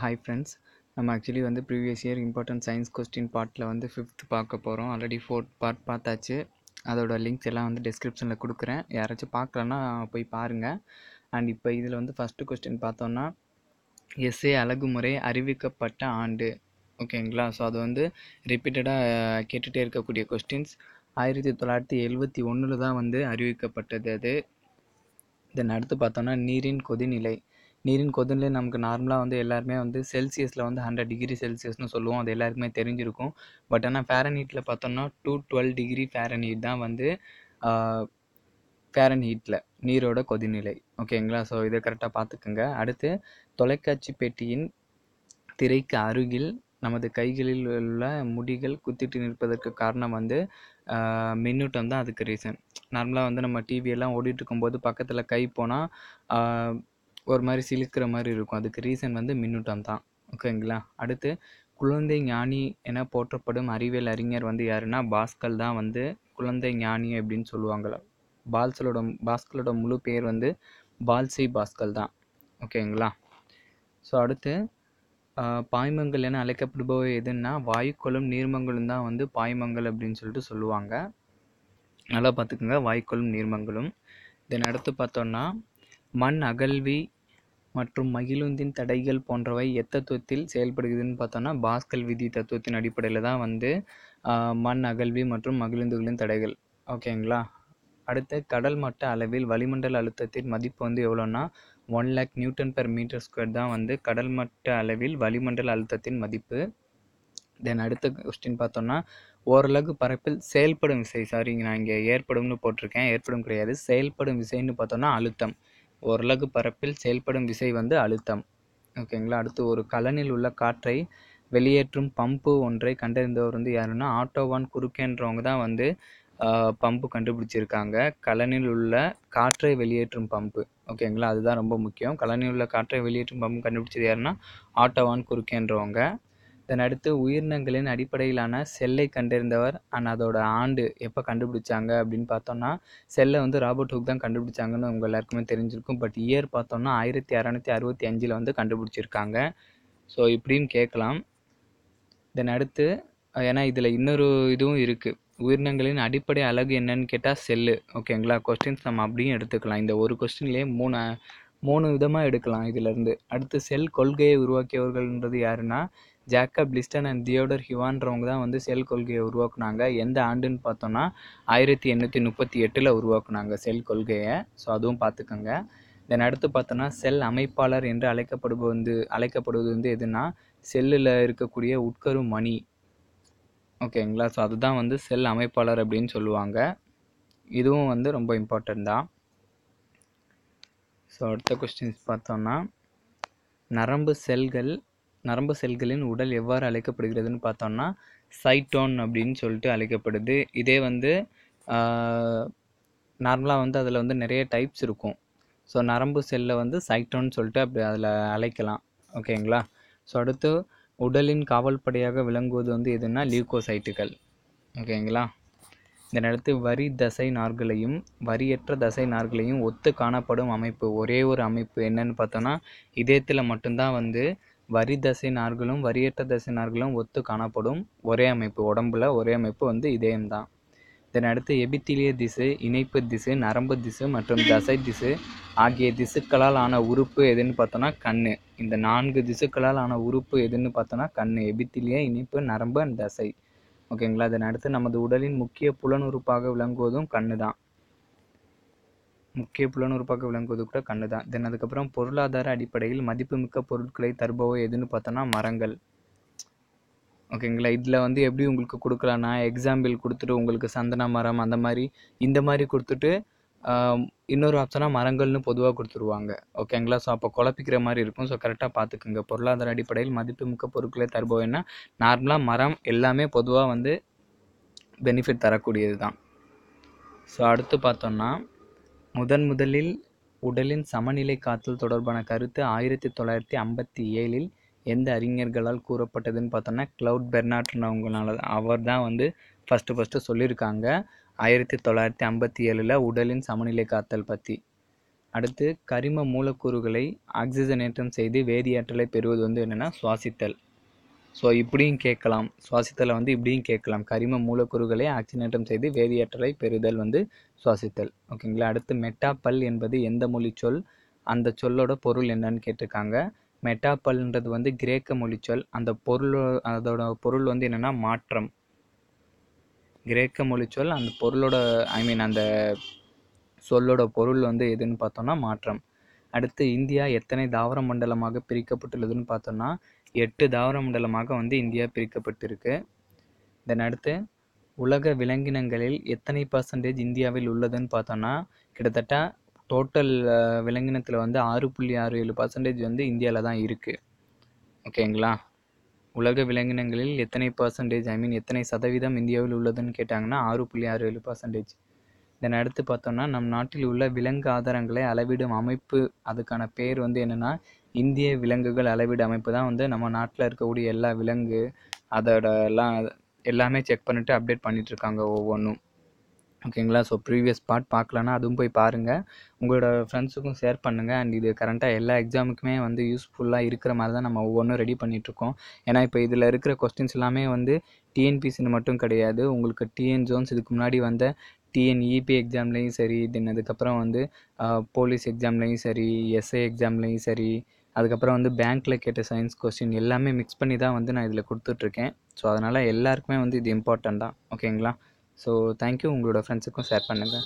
Hi friends நம்ம actually வந்து previous year important science question பார்ட்டில் வந்து ஃபிஃப்த் பார்க்க போகிறோம் ஆல்ரெடி ஃபோர்த் பார்ட் பார்த்தாச்சு. அதோட லிங்க்ஸ் எல்லாம் வந்து டிஸ்கிரிப்ஷனில் கொடுக்குறேன். யாராச்சும் பார்க்கலன்னா போய் பாருங்கள் அண்ட் இப்போ இதில் வந்து ஃபஸ்ட்டு கொஸ்டின் பார்த்தோன்னா எஸ்ஏ அழகுமுறை அறிவிக்கப்பட்ட ஆண்டு. ஓகேங்களா ஸோ அது வந்து ரிப்பீட்டடாக கேட்டுகிட்டே இருக்கக்கூடிய கொஸ்டின்ஸ் ஆயிரத்தி தொள்ளாயிரத்தி எழுபத்தி ஒன்றில் தான் வந்து அறிவிக்கப்பட்டது அது. தென் அடுத்து பார்த்தோன்னா நீரின் கொதிநிலை. நீரின் கொதிநிலை நமக்கு நார்மலாக வந்து எல்லாருமே வந்து செல்சியஸில் வந்து ஹண்ட்ரட் டிகிரி செல்சியஸ்னு சொல்லுவோம். அது எல்லாருக்குமே தெரிஞ்சிருக்கும். பட் ஆனால் ஃபேரன்ஹீட்டில் பார்த்தோம்னா டூ டுவெல் டிகிரி ஃபேரன்ஹீட் தான் வந்து ஃபேரன்ஹீட்டில் நீரோட கொதிநிலை. ஓகேங்களா ஸோ இதை கரெக்டாக பார்த்துக்குங்க. அடுத்து தொலைக்காட்சி பெட்டியின் திரைக்கு அருகில் நமது கைகளில் உள்ள முடிகள் குத்திட்டு நிற்பதற்கு காரணம் வந்து மின்னூட்டம் தான். அதுக்கு ரீசன் நார்மலாக வந்து நம்ம டிவியெல்லாம் ஓடிட்டு இருக்கும்போது பக்கத்தில் கை போனால் ஒரு மாதிரி சிலிக்கிற மாதிரி இருக்கும். அதுக்கு ரீசன் வந்து மின்னூட்டம் தான். ஓகேங்களா அடுத்து குழந்தை ஞானி என போற்றப்படும் அறிவியல் அறிஞர் வந்து யாருன்னா பாஸ்கல் தான் வந்து குழந்தை ஞானி அப்படின்னு சொல்லுவாங்களா பால்சலோட பாஸ்கலோட முழு பேர் வந்து பால்சி பாஸ்கல் தான். ஓகேங்களா ஸோ அடுத்து பாய்மங்கள் என அழைக்கப்படுபவை எதுன்னா வாயுக்களும் நீர்மங்களும் தான் வந்து பாய்மங்கள் அப்படின்னு சொல்லிட்டு சொல்லுவாங்க. நல்லா பார்த்துக்குங்க. வாயுக்கொள்ளும் நீர்மங்களும். தென் அடுத்து பார்த்தோன்னா மண் அகழ்வி மற்றும் மகிழுந்தின் தடைகள் போன்றவை எத்தத்துவத்தில் செயல்படுகிறதுன்னு பார்த்தோன்னா பாஸ்கல் விதி தத்துவத்தின் அடிப்படையில் தான் வந்து மண் அகழ்வி மற்றும் மகிழுந்துகளின் தடைகள். ஓகேங்களா? அடுத்து கடல் மட்ட அளவில் வளிமண்டல அழுத்தத்தின் மதிப்பு வந்து எவ்வளோன்னா one lakh Newton per metre square தான் வந்து கடல் மட்ட அளவில் வளிமண்டல அழுத்தத்தின் மதிப்பு. தென் அடுத்த கொஸ்டின் பார்த்தோன்னா ஓரளவு பரப்பில் செயல்படும் விசை சாரிங்க நான் இங்கே ஏற்படும்னு போட்டிருக்கேன் ஏற்படும் கிடையாது செயல்படும் விசைன்னு பார்த்தோன்னா அழுத்தம். ஓரளவு பரப்பில் செயல்படும் விசை வந்து அழுத்தம். ஓகேங்களா அடுத்து ஒரு கலனில் உள்ள காற்றை வெளியேற்றும் பம்பு ஒன்றை கண்டறிந்தவர் வந்து யாருன்னா ஆட்டோவான் குறுக்கேன்றவங்க தான் வந்து பம்பு கண்டுபிடிச்சிருக்காங்க. கலனில் உள்ள காற்றை வெளியேற்றும் பம்பு. ஓகேங்களா அதுதான் ரொம்ப முக்கியம். கலனில் உள்ள காற்றை வெளியேற்றும் பம்பு கண்டுபிடிச்சது யாருன்னா ஆட்டோவான் குறுக்கேன்றவங்க இதனடுத்து அடுத்து உயிரினங்களின் அடிப்படையிலான செல்லை கண்டறிந்தவர். அண்ட் அதோட ஆண்டு எப்போ கண்டுபிடிச்சாங்க அப்படின்னு பார்த்தோம்னா செல்லை வந்து ராபர்ட் ஹுக் தான் கண்டுபிடிச்சாங்கன்னு உங்கள் எல்லாருக்குமே தெரிஞ்சிருக்கும். பட் இயர் பார்த்தோம்னா ஆயிரத்தி அறநூற்றி அறுபத்தி அஞ்சில் வந்து கண்டுபிடிச்சிருக்காங்க. ஸோ இப்படின்னு கேட்கலாம். இதனடுத்து அடுத்து ஏன்னா இதில் இன்னொரு இதுவும் இருக்குது உயிரினங்களின் அடிப்படை அழகு என்னன்னு கேட்டால் செல்லு. ஓகேங்களா? கொஸ்டின்ஸ் நம்ம அப்படியும் எடுத்துக்கலாம். இந்த ஒரு கொஸ்டின்லேயே மூணு மூணு விதமாக எடுக்கலாம் இதிலேருந்து. அடுத்து செல் கொள்கையை உருவாக்கியவர்கள்ன்றது யாருன்னா ஜேக்கப் லிஸ்டன் அண்ட் தியோடர் ஹிவான்றவங்க தான் வந்து செல் கொள்கையை உருவாக்குனாங்க. எந்த ஆண்டுன்னு பார்த்தோன்னா ஆயிரத்தி எண்ணூற்றி முப்பத்தி எட்டில் உருவாக்குனாங்க செல் கொள்கையை. ஸோ அதுவும் பார்த்துக்கோங்க. தென் அடுத்து பார்த்தோன்னா செல் அமைப்பாளர் என்று அழைக்கப்படுவது வந்து அழைக்கப்படுவது வந்து எதுனா செல்லில் இருக்கக்கூடிய உட்கரு மணி. ஓகேங்களா ஸோ அதுதான் வந்து செல் அமைப்பாளர் அப்படின்னு சொல்லுவாங்க. இதுவும் வந்து ரொம்ப இம்பார்ட்டன்ட் தான். ஸோ அடுத்த கொஸ்டின்ஸ் பார்த்தோன்னா நரம்பு செல்கள் நரம்பு செல்களின் உடல் எவ்வாறு அழைக்கப்படுகிறதுன்னு பார்த்தோம்னா சைட்டோன் அப்படின்னு சொல்லிட்டு அழைக்கப்படுது. இதே வந்து நார்மலாக வந்து அதில் வந்து நிறைய டைப்ஸ் இருக்கும். ஸோ நரம்பு செல்லை வந்து சைட்டோன்னு சொல்லிட்டு அப்படி அதில் அழைக்கலாம். ஓகேங்களா ஸோ அடுத்து உடலின் காவல்படையாக விளங்குவது வந்து எதுனா லியூகோசைட்டுகள் ஓகேங்களா இந்த நிலத்து வரி தசை நார்களையும் வரியற்ற தசை நார்களையும் ஒத்து காணப்படும் அமைப்பு. ஒரே ஒரு அமைப்பு என்னன்னு பார்த்தோன்னா இதயத்தில் மட்டும்தான் வந்து வரி தசை நார்களும் வரியற்ற தசை நார்களும் ஒத்து காணப்படும் ஒரே அமைப்பு. உடம்புல ஒரே அமைப்பு வந்து இதயம்தான். இதனை அடுத்து எபித்திலிய திசு இணைப்பு திசு நரம்பு திசு மற்றும் தசை திசு ஆகிய திசுக்களால் ஆன உறுப்பு எதுன்னு பார்த்தோன்னா கண் இந்த நான்கு திசுக்களால் ஆன உறுப்பு எதுன்னு பார்த்தோன்னா கண் எபித்திலிய இணைப்பு நரம்பு அண்ட் தசை. ஓகேங்களா? அதை அடுத்து நமது உடலின் முக்கிய புலனுறுப்பாக விளங்குவதும் கண்ணு தான் முக்கிய புலனுறுப்பாக விளங்குவது கூட கண்ணு தான் தென் அதுக்கப்புறம் பொருளாதார அடிப்படையில் மதிப்புமிக்க பொருட்களை தருபவை எதுன்னு பார்த்தோன்னா மரங்கள். ஓகேங்களா? இதில் வந்து எப்படி உங்களுக்கு கொடுக்கலான்னா எக்ஸாம்பிள் கொடுத்துட்டு உங்களுக்கு சந்தன மரம் அந்த மாதிரி இந்த மாதிரி கொடுத்துட்டு இன்னொரு ஆப்ஷனாக மரங்கள்னு பொதுவாக கொடுத்துருவாங்க. ஓகேங்களா ஸோ அப்போ குழப்பிக்கிற மாதிரி இருக்கும். ஸோ கரெக்டாக பார்த்துக்குங்க பொருளாதார அடிப்படையில் மதிப்புமிக்க பொருட்களை தருபவைன்னா நார்மலாக மரம் எல்லாமே பொதுவாக வந்து பெனிஃபிட் தரக்கூடியது தான். ஸோ அடுத்து பார்த்தோம்னா முதன் முதலில் உடலின் சமநிலை காத்தல் தொடர்பான கருத்து ஆயிரத்தி தொள்ளாயிரத்தி ஐம்பத்தி ஏழில் எந்த அறிஞர்களால் கூறப்பட்டதுன்னு பார்த்தோன்னா க்ளவுட் பெர்னாட்னவங்களால அவர் தான் வந்து ஃபஸ்ட்டு ஃபஸ்ட்டு சொல்லியிருக்காங்க. ஆயிரத்தி தொள்ளாயிரத்தி ஐம்பத்தி ஏழில் உடலின் சமநிலை காத்தல் பற்றி அடுத்து கரிம மூலக்கூறுகளை ஆக்சிஜனேற்றம் செய்து வேதியாற்றலை பெறுவது வந்து என்னென்னா சுவாசித்தல். ஸோ இப்படியும் கேட்கலாம். சுவாசித்தலை வந்து இப்படியும் கேட்கலாம். கரிம மூலக்கூறுகளை ஆக்சிஜனேற்றம் செய்து வேதியாற்றலை பெறுதல் வந்து சுவாசித்தல். ஓகேங்களா? அடுத்து மெட்டாப்பல் என்பது எந்த மொழி சொல் அந்த சொல்லோட பொருள் என்னன்னு கேட்டிருக்காங்க. மெட்டாப்பல்ன்றது வந்து கிரேக்க மொழி சொல் அந்த பொருள் அதோட பொருள் வந்து என்னென்னா மாற்றம். கிரேக்க மொழி சொல் அந்த பொருளோட ஐ மீன் அந்த சொல்லோட பொருள் வந்து எதுன்னு பார்த்தோம்னா மாற்றம். அடுத்து இந்தியா எத்தனை தாவர மண்டலமாக பிரிக்கப்பட்டுள்ளதுன்னு பார்த்தோம்னா எட்டு தாவர மண்டலமாக வந்து இந்தியா பிரிக்கப்பட்டிருக்கு. தென் அடுத்து உலக விலங்கினங்களில் எத்தனை பர்சன்டேஜ் இந்தியாவில் உள்ளதுன்னு பார்த்தோம்னா கிட்டத்தட்ட டோட்டல் விலங்கினத்தில் வந்து ஆறு புள்ளி ஆறு ஏழு பர்சன்டேஜ் வந்து இந்தியாவில் தான் இருக்குது ஓகேங்களா உலக விலங்கினங்களில் எத்தனை பர்சன்டேஜ் ஐ மீன் எத்தனை சதவீதம் இந்தியாவில் உள்ளதுன்னு கேட்டாங்கன்னா ஆறு புள்ளி ஆறு ஏழு பர்சன்டேஜ் தென் அடுத்து பார்த்தோம்னா நம் நாட்டில் உள்ள விலங்கு ஆதாரங்களை அளவிடும் அமைப்பு அதுக்கான பேர் வந்து என்னென்னா இந்திய விலங்குகள் அளவீடு அமைப்பு தான் வந்து நம்ம நாட்டில் இருக்கக்கூடிய எல்லா விலங்கு அதோட எல்லாம் எல்லாமே செக் பண்ணிவிட்டு அப்டேட் பண்ணிகிட்ருக்காங்க ஒவ்வொன்றும் ஓகேங்களா? ஸோ ப்ரீவியஸ் பார்ட் பார்க்கலன்னா அதுவும் போய் பாருங்கள் உங்களோட ஃப்ரெண்ட்ஸுக்கும் ஷேர் பண்ணுங்கள் அண்ட் இது கரண்ட்டாக எல்லா எக்ஸாமுக்குமே வந்து யூஸ்ஃபுல்லாக இருக்கிற மாதிரி தான் நம்ம ஒவ்வொன்றும் ரெடி பண்ணிகிட்ருக்கோம் ஏன்னா இப்போ இதில் இருக்கிற கொஸ்டின்ஸ் எல்லாமே வந்து டிஎன்பிசின்னு மட்டும் கிடையாது. உங்களுக்கு டிஎன் ஜோன்ஸ் இதுக்கு முன்னாடி வந்த டிஎன்இபி எக்ஸாம்லேயும் சரி தென் அதுக்கப்புறம் வந்து போலீஸ் எக்ஸாம்லேயும் சரி எஸ்ஐ எக்ஸாம்லேயும் சரி அதுக்கப்புறம் வந்து பேங்க்கில் கேட்ட சயின்ஸ் கொஸ்டின் எல்லாமே மிக்ஸ் பண்ணி தான் வந்து நான் இதில் கொடுத்துட்ருக்கேன் ஸோ அதனால் எல்லாருக்குமே வந்து இது இம்பார்ட்டண்ட் தான். ஓகேங்களா? ஸோ தேங்க்யூ உங்களோட ஃப்ரெண்ட்ஸுக்கும் ஷேர் பண்ணுங்கள்